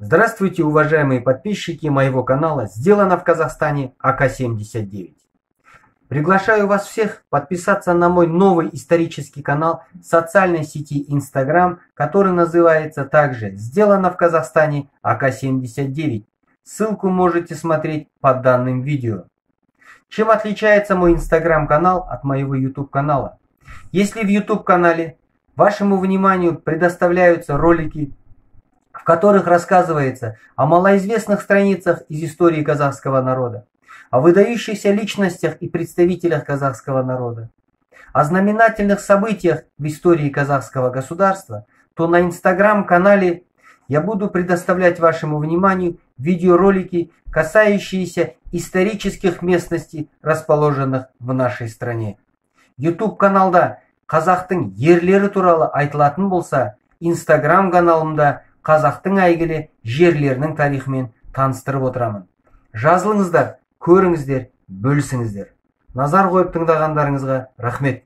Здравствуйте, уважаемые подписчики моего канала «Сделано в Казахстане АК-79». Приглашаю вас всех подписаться на мой новый исторический канал социальной сети Instagram, который называется также «Сделано в Казахстане АК-79». Ссылку можете смотреть под данным видео. Чем отличается мой Instagram-канал от моего YouTube-канала? Если в YouTube-канале вашему вниманию предоставляются ролики в которых рассказывается о малоизвестных страницах из истории казахского народа, о выдающихся личностях и представителях казахского народа, о знаменательных событиях в истории казахского государства, то на инстаграм-канале я буду предоставлять вашему вниманию видеоролики, касающиеся исторических местностей, расположенных в нашей стране. YouTube каналда қазақтың ерлері туралы айтылатын болса, инстаграм каналымда қазақтың әйгілі жерлерінің тарихымен таныстырып отырамын. Жазылыңыздар көріңіздер бөлісіңіздер. Назар қойып тыңдағандарыңызға рахмет.